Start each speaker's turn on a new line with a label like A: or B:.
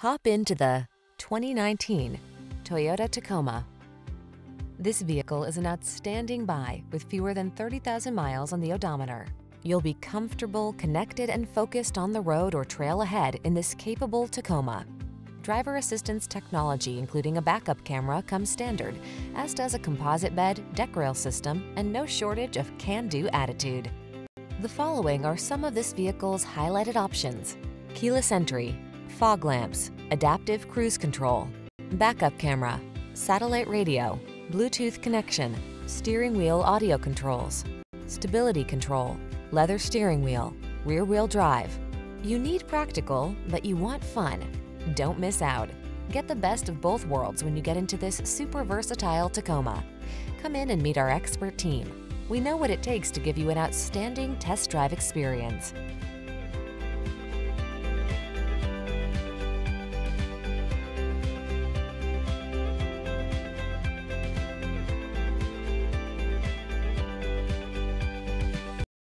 A: Hop into the 2019 Toyota Tacoma. This vehicle is an outstanding buy with fewer than 30,000 miles on the odometer. You'll be comfortable, connected, and focused on the road or trail ahead in this capable Tacoma. Driver assistance technology, including a backup camera, comes standard, as does a composite bed, deck rail system, and no shortage of can-do attitude. The following are some of this vehicle's highlighted options. Keyless entry, fog lamps, adaptive cruise control, backup camera, satellite radio, Bluetooth connection, steering wheel audio controls, stability control, leather steering wheel, rear wheel drive. You need practical, but you want fun. Don't miss out. Get the best of both worlds when you get into this super versatile Tacoma. Come in and meet our expert team. We know what it takes to give you an outstanding test drive experience.